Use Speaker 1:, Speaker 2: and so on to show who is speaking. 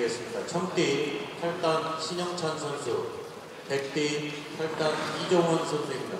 Speaker 1: 드리겠습니다. 청띠 8단 신영찬 선수, 백띠 8단 이종원 선수입니다.